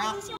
欢。